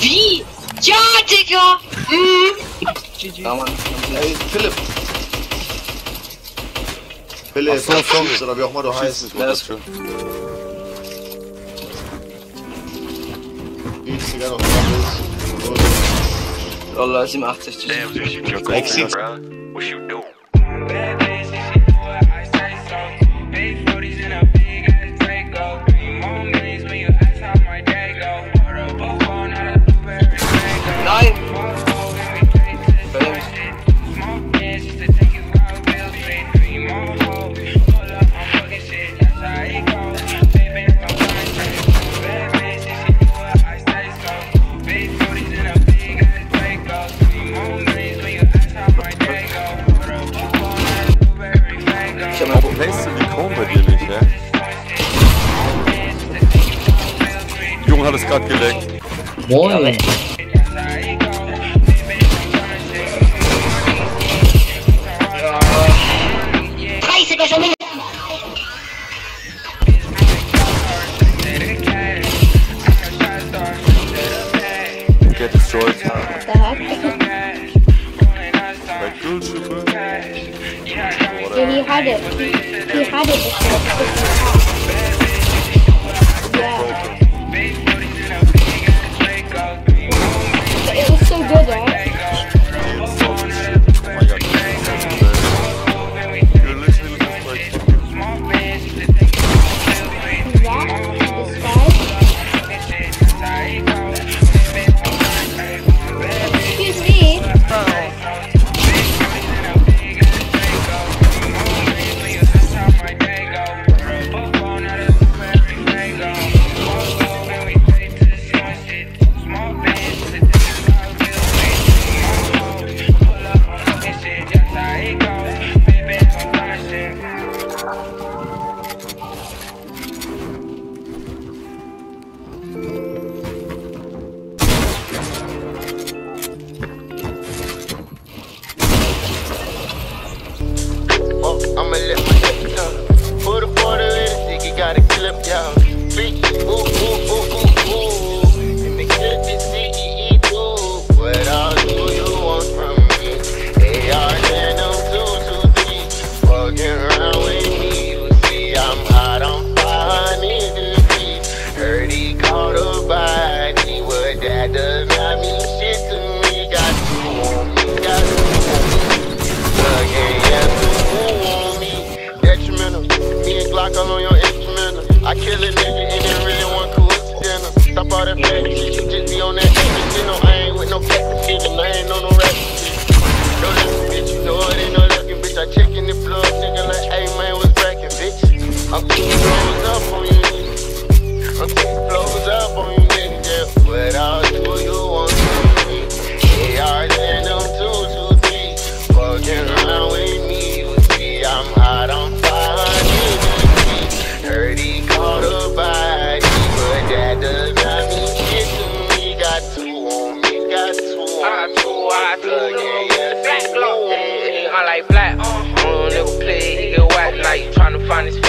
Wie? Ja, Digga! Mhm. GG. Ja, Philipp. Philipp, so, Thomas, oder wie auch immer du heißt. Ja, das ist schön. Wie ist Damn, dude, you're crazy, bro. What you doing? Junge hat gerade geleckt. Moin. Get destroyed. What the heck? He had it. He had it before. Oh, I'ma let my all the fantasies, you just be on that shit, you know I ain't with no fantasies, and I ain't on no like black. Uh-huh. Real nigga play, he get whacked. Now you tryna find his